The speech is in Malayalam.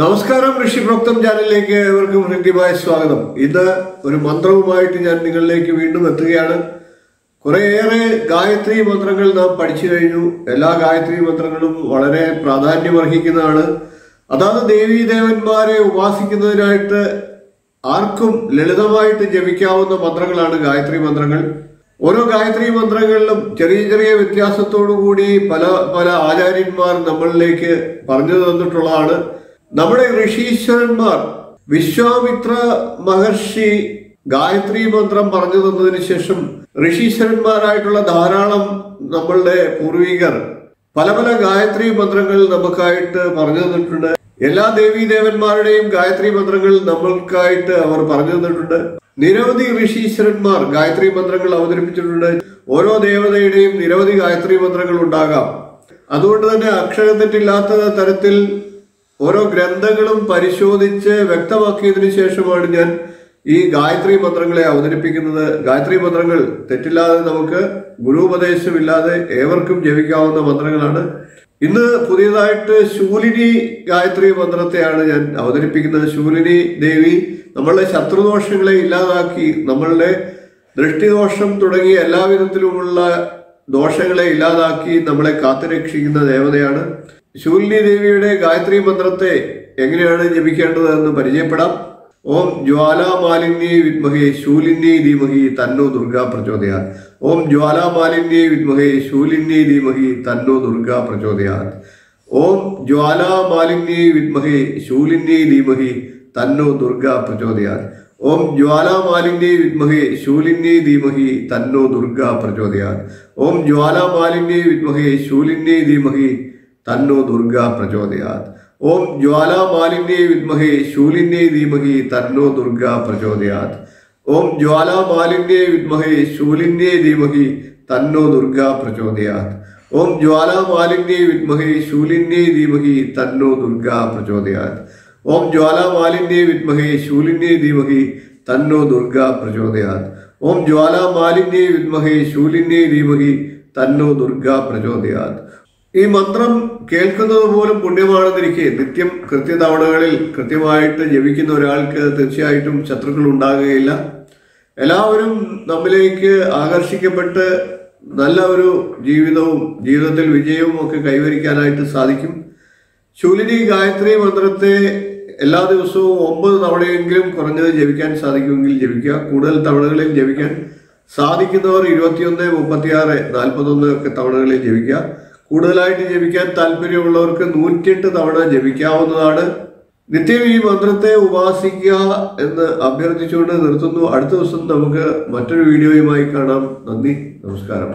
നമസ്കാരം ഋഷി പ്രോക്തം ചാനലിലേക്ക് ഏവർക്കും ഹൃദ്യമായ സ്വാഗതം. ഇന്ന് ഒരു മന്ത്രവുമായിട്ട് ഞാൻ നിങ്ങളിലേക്ക് വീണ്ടും എത്തുകയാണ്. കുറേയേറെ ഗായത്രി മന്ത്രങ്ങൾ നാം പഠിച്ചു കഴിഞ്ഞു. എല്ലാ ഗായത്രി മന്ത്രങ്ങളും വളരെ പ്രാധാന്യമർഹിക്കുന്നതാണ്. അതാത് ദേവീ ദേവന്മാരെ ഉപാസിക്കുന്നതിനായിട്ട് ആർക്കും ലളിതമായിട്ട് ജപിക്കാവുന്ന മന്ത്രങ്ങളാണ് ഗായത്രി മന്ത്രങ്ങൾ. ഓരോ ഗായത്രി മന്ത്രങ്ങളിലും ചെറിയ ചെറിയ വ്യത്യാസത്തോടു കൂടി പല പല ആചാര്യന്മാർ നമ്മളിലേക്ക് പറഞ്ഞു തന്നിട്ടുള്ളതാണ്. നമ്മുടെ ഋഷീശ്വരന്മാർ വിശ്വാമിത്ര മഹർഷി ഗായത്രി മന്ത്രം പറഞ്ഞു തന്നതിന് ശേഷം ഋഷീശ്വരന്മാരായിട്ടുള്ള ധാരാളം നമ്മളുടെ പൂർവികർ പല പല ഗായത്രി മന്ത്രങ്ങൾ നമുക്കായിട്ട് പറഞ്ഞു തന്നിട്ടുണ്ട്. എല്ലാ ദേവീ ദേവന്മാരുടെയും ഗായത്രി മന്ത്രങ്ങൾ നമ്മൾക്കായിട്ട് അവർ പറഞ്ഞു തന്നിട്ടുണ്ട്. നിരവധി ഋഷീശ്വരന്മാർ ഗായത്രി മന്ത്രങ്ങൾ അവതരിപ്പിച്ചിട്ടുണ്ട്. ഓരോ ദേവതയുടെയും നിരവധി ഗായത്രി മന്ത്രങ്ങൾ ഉണ്ടാകാം. അതുകൊണ്ട് തന്നെ അക്ഷരത്തെറ്റില്ലാത്ത തരത്തിൽ ഓരോ ഗ്രന്ഥങ്ങളും പരിശോധിച്ച് വ്യക്തമാക്കിയതിനു ശേഷമാണ് ഞാൻ ഈ ഗായത്രി മന്ത്രങ്ങളെ അവതരിപ്പിക്കുന്നത്. ഗായത്രി മന്ത്രങ്ങൾ തെറ്റില്ലാതെ നമുക്ക് ഗുരുപദേശമില്ലാതെ ഏവർക്കും ജപിക്കാവുന്ന മന്ത്രങ്ങളാണ്. ഇന്ന് പുതിയതായിട്ട് ശൂലിനി ഗായത്രി മന്ത്രത്തെയാണ് ഞാൻ അവതരിപ്പിക്കുന്നത്. ശൂലിനി ദേവി നമ്മളുടെ ശത്രുദോഷങ്ങളെ ഇല്ലാതാക്കി നമ്മളുടെ ദൃഷ്ടിദോഷം തുടങ്ങി എല്ലാവിധത്തിലുമുള്ള ദോഷങ്ങളെ ഇല്ലാതാക്കി നമ്മളെ കാത്തുരക്ഷിക്കുന്ന ദേവതയാണ്. ശൂലിനി ദേവിയുടെ ഗായത്രി മന്ത്രത്തെ എങ്ങനെയാണ് ജപിക്കേണ്ടത് എന്ന് പരിചയപ്പെടാം. ഓം ജ്വാലാമാലിന്യേ വിദ്മഹേ ശൂലിന്യേ ധീമഹി തന്നോ ദുർഗാ പ്രചോദയാ ഓം ജ്വാലാമാലിന്യേ വിദ്മഹേ ശൂലിന്യേ ധീമഹി തന്നോ ദുർഗാ പ്രചോദയാ ഓം ജ്വാലാമാലിന്യേ വിദ്മഹേ ശൂലിന്യേ ധീമഹി തന്നോ ദുർഗാ പ്രചോദയാ ഓം ജ്വാലാമാലിന്യേ വിദ്മഹേ ശൂലിന്യേ ധീമഹി തന്നോ ദുർഗാ പ്രചോദയാ ഓം ജ്വാലാമാലിന്യേ വിദ്മഹേ ശൂലിന്യേ ധീമഹി തന്നോ ദുർഗാ പ്രചോദയാത്. ഓം ജ്വാലാമാലിന്യേ വിദ്മഹേ ശൂലിന്യേ ധീമഹി തന്നോ ദുർഗാ പ്രചോദയാത്. ഓം ജ്വാലാമാലിന്യേ വിദ്മഹേ ശൂലിന്യേ ധീമഹി തന്നോ ദുർഗാ പ്രചോദയാത്. ഓം ജ്വാലാമാലിന്യേ വിദ്മഹേ ശൂലിന്യേ ധീമഹി തന്നോ ദുർഗാ പ്രചോദയാത്. ഓം ജ്വാലാമാലിന്യേ വിദ്മഹേ ശൂലിന്യേ ധീമഹി തന്നോ ദുർഗാ പ്രചോദയാത്. ഓം ജ്വാലാമാലിന്യേ വിദ്മഹേ ശൂലിന്യേ ധീമഹി തന്നോ ദുർഗാ പ്രചോദയാത്. ഈ മന്ത്രം കേൾക്കുന്നത് പോലും പുണ്യമാണെന്നിരിക്കെ നിത്യം കൃത്യതവണകളിൽ കൃത്യമായിട്ട് ജപിക്കുന്ന ഒരാൾക്ക് തീർച്ചയായിട്ടും ശത്രുക്കൾ ഉണ്ടാകുകയില്ല. എല്ലാവരും നമ്മിലേക്ക് ആകർഷിക്കപ്പെട്ട് നല്ല ഒരു ജീവിതവും ജീവിതത്തിൽ വിജയവും ഒക്കെ കൈവരിക്കാനായിട്ട് സാധിക്കും. ശൂലിനി ഗായത്രി മന്ത്രത്തെ എല്ലാ ദിവസവും ഒമ്പത് തവണയെങ്കിലും കുറഞ്ഞത് ജപിക്കാൻ സാധിക്കുമെങ്കിൽ ജപിക്കുക. കൂടുതൽ തവണകളിൽ ജപിക്കാൻ സാധിക്കുന്നവർ ഇരുപത്തിയൊന്ന് മുപ്പത്തിയാറ് നാൽപ്പത്തൊന്ന് ഒക്കെ തവണകളിൽ ജപിക്കുക. കൂടുതലായിട്ട് ജപിക്കാൻ താല്പര്യമുള്ളവർക്ക് നൂറ്റിയെട്ട് തവണ ജപിക്കാവുന്നതാണ്. നിത്യം ഈ മന്ത്രത്തെ ഉപാസിക്കുക എന്ന് അഭ്യർത്ഥിച്ചുകൊണ്ട് നിർത്തുന്നു. അടുത്ത ദിവസം നമുക്ക് മറ്റൊരു വീഡിയോയുമായി കാണാം. നന്ദി നമസ്കാരം.